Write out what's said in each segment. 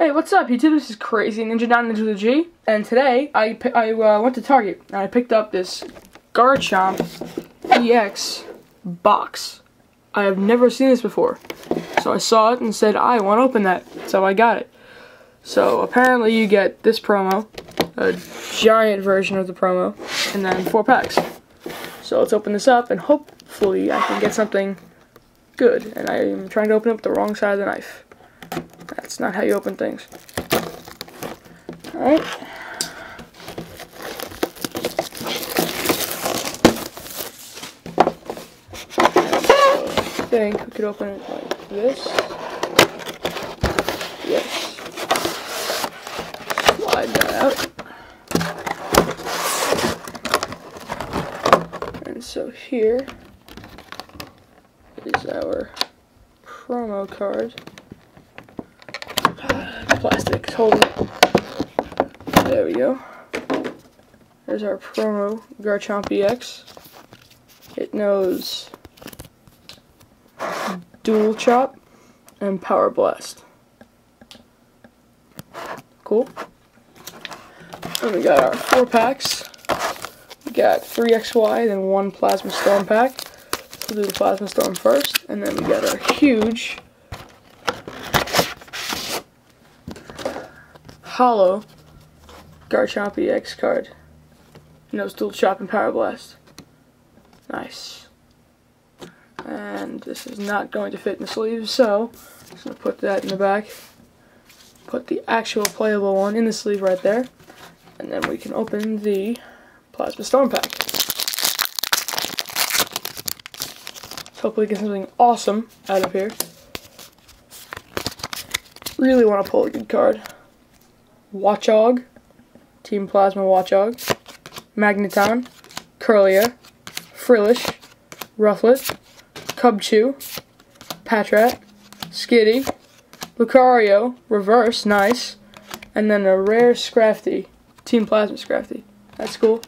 Hey, what's up YouTube? This is Crazy Ninja Down Ninja the G, and today I, I uh, went to Target and I picked up this Garchomp EX box. I have never seen this before, so I saw it and said I want to open that, so I got it. So apparently you get this promo, a giant version of the promo, and then four packs. So let's open this up and hopefully I can get something good. And I am trying to open with the wrong side of the knife. That's not how you open things. Alright. I think we could open it like this. Yes. Slide that out. And so here is our promo card plastic holding it. There we go. There's our promo Garchomp EX. It knows Dual Chop and Power Blast. Cool. And we got our four packs. We got three XY, then one Plasma Storm pack. We'll do the Plasma Storm first, and then we got our huge holo Garchomp EX card. No dual chop and power blast. Nice. And this is not going to fit in the sleeve, so I'm just going to put that in the back. Put the actual playable one in the sleeve right there. And then we can open the Plasma Storm pack. hopefully get something awesome out of here. Really want to pull a good card. Watchog, Team Plasma Watchog, Magneton, Kirlia, Frillish, Rufflet, Cubchoo, Patrat, Skitty, Lucario, Reverse, nice, and then a rare Scrafty, Team Plasma Scrafty. That's cool.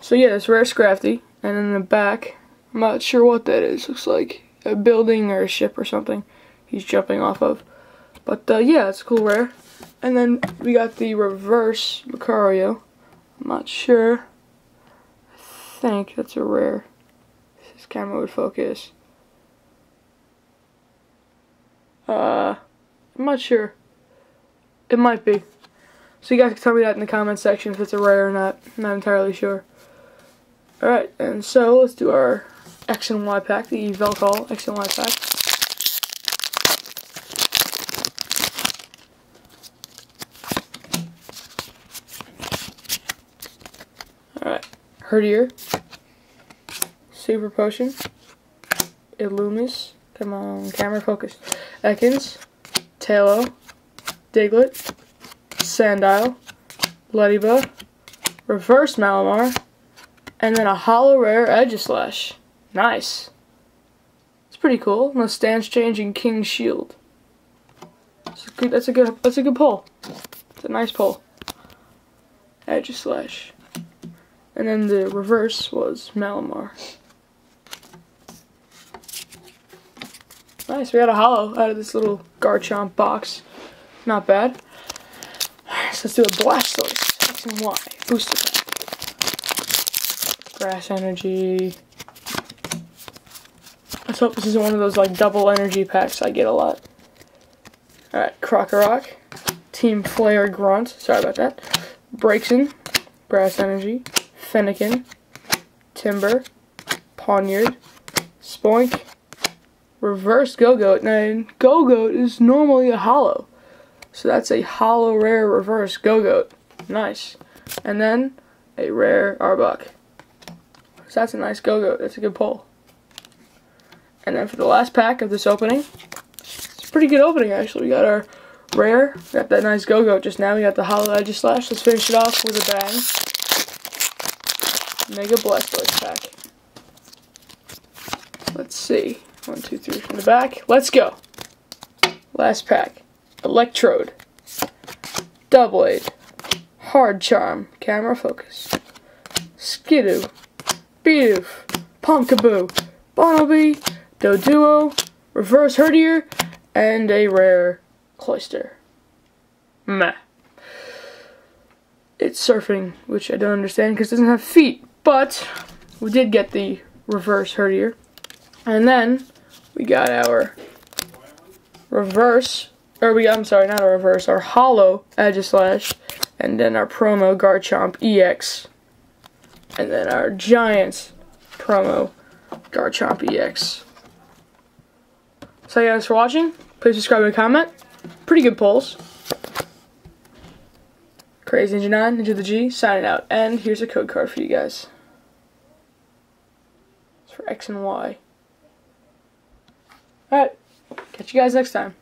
So yeah, it's rare Scrafty, and in the back, I'm not sure what that is. Looks like a building or a ship or something he's jumping off of. But uh, yeah, it's cool rare. And then we got the reverse Lucario. I'm not sure. I think that's a rare. This camera would focus. Uh, I'm not sure. It might be. So you guys can tell me that in the comment section if it's a rare or not. I'm not entirely sure. Alright, and so let's do our X and Y pack, the Yveltal X and Y pack. Herdier, Super Potion, Illumise, come on, camera focus, Ekans, Taillow, Diglett, Sandile, Ledyba, Reverse Malamar, and then a Holo Rare Aegislash. Nice. It's pretty cool. No stance change in King Shield. That's a good. That's a good. That's a good pull. It's a nice pull. Aegislash. And then the reverse was Malamar. Nice, we got a holo out of this little Garchomp box. Not bad. So let's do a Blastoise X and Y booster pack. Grass Energy. Let's hope this isn't one of those like double energy packs I get a lot. Alright, Krokorok. Team Flare Grunt. Sorry about that. Braixen. Grass Energy. Fennekin, Timburr, Pawniard, Spoink, Reverse Gogoat. Now, Gogoat is normally a holo. So that's a holo rare reverse Gogoat. Nice. And then a rare Arbok. So that's a nice Gogoat. That's a good pull. And then for the last pack of this opening, it's a pretty good opening actually. We got our rare, got that nice Gogoat just now. We got the holo Aegislash. Let's finish it off with a bang. Mega Blastoise pack. Let's see. One, two, three from the back. Let's go. Last pack. Electrode. Doublade. Hard Charm. Camera focus. Skiddo. Bidoof. Pumpkaboo. Bunnelby. Doduo. Reverse Herdier. And a rare Cloyster. meh. It's surfing, which I don't understand because it doesn't have feet. But we did get the reverse Herdier. And then we got our reverse, or we got, I'm sorry, not a reverse, our hollow Aegislash, And then our promo Garchomp EX. And then our Giants promo Garchomp EX. So yeah, thanks for watching. Please subscribe and comment. Pretty good polls. Crazy Ninja 9, Ninja the G, signing out. And here's a code card for you guys. For X and Y. Alright, catch you guys next time.